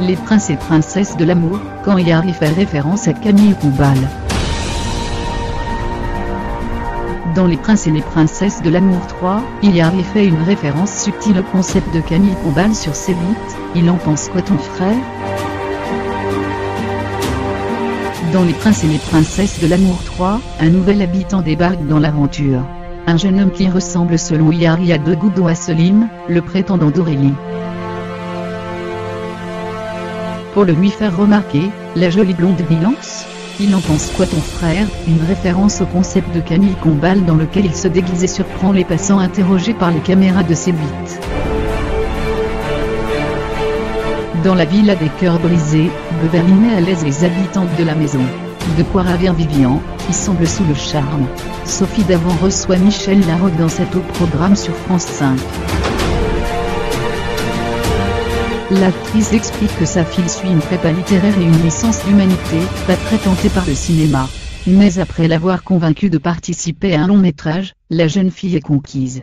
Les princes et princesses de l'amour, quand Yari fait référence à Camille Combal. Dans Les princes et les princesses de l'amour 3, il y fait une référence subtile au concept de Camille Combal sur ses bites, il en pense quoi ton frère? Dans Les princes et les princesses de l'amour 3, un nouvel habitant débarque dans l'aventure. Un jeune homme qui ressemble selon Yari à Degoudou à Selim, le prétendant d'Aurélie. Pour le lui faire remarquer, la jolie blonde lance il en pense quoi ton frère? Une référence au concept de Camille Combal dans lequel il se déguise et surprend les passants interrogés par les caméras de ses bites. Dans la villa des cœurs brisés, Beverly met à l'aise les habitantes de la maison. De quoi ravir Vivian, qui semble sous le charme. Sophie Davant reçoit Michel Larocque dans cet autre programme sur France 5. L'actrice explique que sa fille suit une prépa littéraire et une licence d'humanité, pas très tentée par le cinéma. Mais après l'avoir convaincue de participer à un long métrage, la jeune fille est conquise.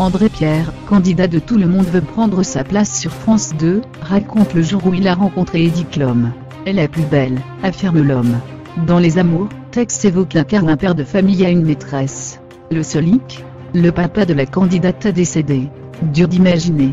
André Pierre, candidat de Tout le monde veut prendre sa place sur France 2, raconte le jour où il a rencontré Eddie Klum. Elle est plus belle, affirme l'homme. Dans Les Amours, Tex évoque l'incarne un père de famille à une maîtresse. Le Solic, le papa de la candidate a décédé. Dur d'imaginer.